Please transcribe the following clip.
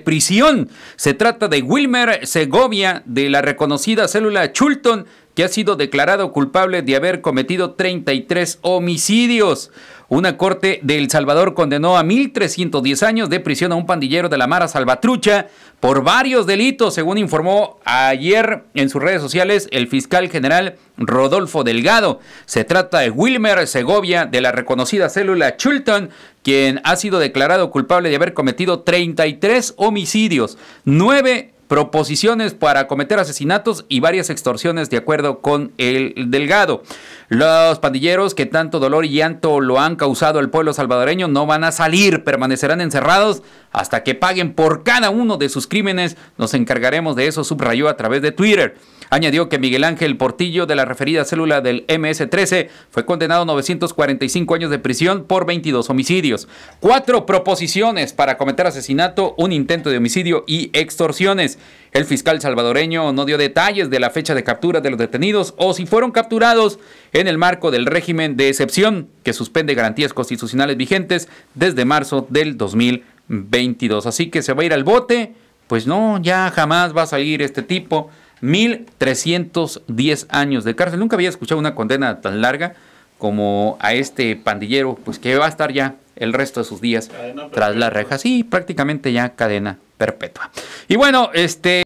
prisión. Se trata de Wilmer Segovia de la reconocida célula Chulton que ha sido declarado culpable de haber cometido 33 homicidios. Una corte de El Salvador condenó a 1.310 años de prisión a un pandillero de la Mara Salvatrucha por varios delitos, según informó ayer en sus redes sociales el fiscal general Rodolfo Delgado. Se trata de Wilmer Segovia de la reconocida célula Chulton, quien ha sido declarado culpable de haber cometido 33 homicidios, 9 proposiciones para cometer asesinatos y varias extorsiones de acuerdo con el Delgado. Los pandilleros que tanto dolor y llanto lo han causado al pueblo salvadoreño no van a salir, permanecerán encerrados hasta que paguen por cada uno de sus crímenes. Nos encargaremos de eso, subrayó a través de Twitter. Añadió que Miguel Ángel Portillo de la referida célula del MS-13 fue condenado a 945 años de prisión por 22 homicidios, cuatro proposiciones para cometer asesinato, un intento de homicidio y extorsiones. El fiscal salvadoreño no dio detalles de la fecha de captura de los detenidos o si fueron capturados en el marco del régimen de excepción que suspende garantías constitucionales vigentes desde marzo del 2022. Así que se va a ir al bote. Pues no, ya jamás va a salir este tipo 1.310 años de cárcel. Nunca había escuchado una condena tan larga como a este pandillero, pues que va a estar ya el resto de sus días tras la reja. Sí, prácticamente ya cadena perpetua. Y bueno, este...